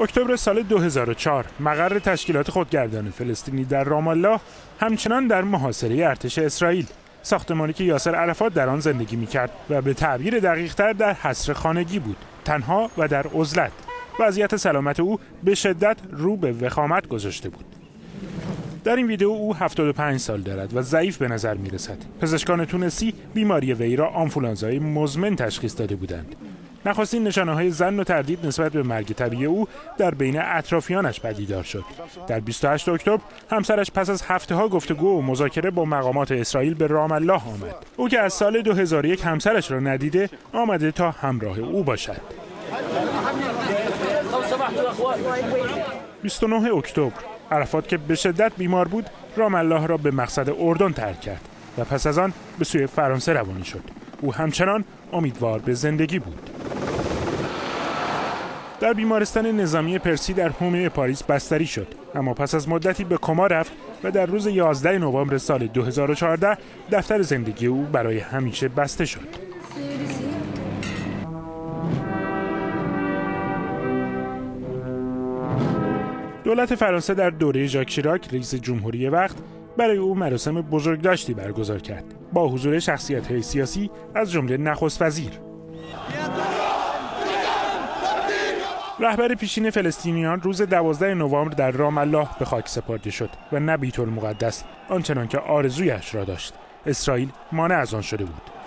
اکتبر سال 2004 مقر تشکیلات خودگردان فلسطینی در رام همچنان در محاصره ارتش اسرائیل. ساختمانی که یاسر عرفات در آن زندگی می‌کرد و به تعبیر دقیقتر در حصر خانگی بود. تنها و در عزلت. وضعیت سلامت او به شدت رو به وخامت گذاشته بود. در این ویدیو او 75 سال دارد و ضعیف به نظر می رسد. پزشکان تونسی بیماری وی را آنفولانزای مزمن تشخیص داده بودند. نخستین نشانه های زن و تردید نسبت به مرگ طبیعی او در بین اطرافیانش پدیدار شد. در 28 اکتبر همسرش پس از هفته ها گفتگو و مذاکره با مقامات اسرائیل به رام الله آمد. او که از سال 2001 همسرش را ندیده آمده تا همراه او باشد. 29 اکتبر عرفات که به شدت بیمار بود رام الله را به مقصد اردن ترک کرد و پس از آن به سوی فرانسه روانه شد او همچنان امیدوار به زندگی بود در بیمارستان نظامی پرسی در حومه پاریس بستری شد. اما پس از مدتی به کما رفت و در روز 11 نوامبر سال 2014 دفتر زندگی او برای همیشه بسته شد. دولت فرانسه در دوره ژاک شیراک رئیس جمهوری وقت برای او مراسم بزرگداشتی برگزار کرد. با حضور شخصیت سیاسی از جمله نخست وزیر رهبر پیشین فلسطینیان روز 12 نوامبر در رام الله به خاک سپرده شد و نه بیت المقدس آنچنان که آرزویش را داشت. اسرائیل مانع از آن شده بود.